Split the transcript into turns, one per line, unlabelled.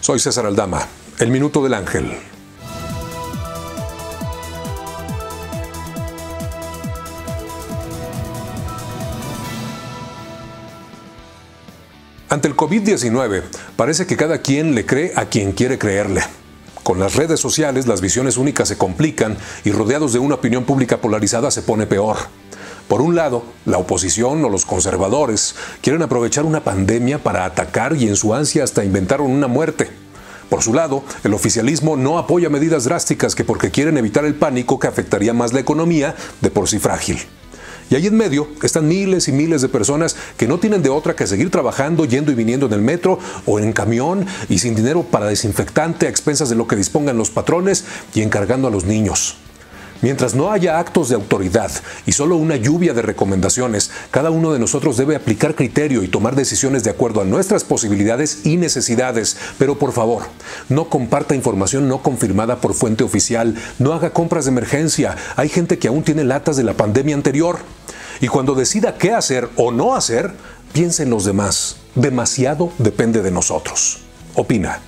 Soy César Aldama, el Minuto del Ángel. Ante el COVID-19, parece que cada quien le cree a quien quiere creerle. Con las redes sociales las visiones únicas se complican y rodeados de una opinión pública polarizada se pone peor. Por un lado, la oposición o los conservadores quieren aprovechar una pandemia para atacar y en su ansia hasta inventaron una muerte. Por su lado, el oficialismo no apoya medidas drásticas que porque quieren evitar el pánico que afectaría más la economía de por sí frágil. Y ahí en medio están miles y miles de personas que no tienen de otra que seguir trabajando, yendo y viniendo en el metro o en camión y sin dinero para desinfectante a expensas de lo que dispongan los patrones y encargando a los niños. Mientras no haya actos de autoridad y solo una lluvia de recomendaciones, cada uno de nosotros debe aplicar criterio y tomar decisiones de acuerdo a nuestras posibilidades y necesidades. Pero por favor, no comparta información no confirmada por fuente oficial, no haga compras de emergencia. Hay gente que aún tiene latas de la pandemia anterior. Y cuando decida qué hacer o no hacer, piense en los demás. Demasiado depende de nosotros. Opina.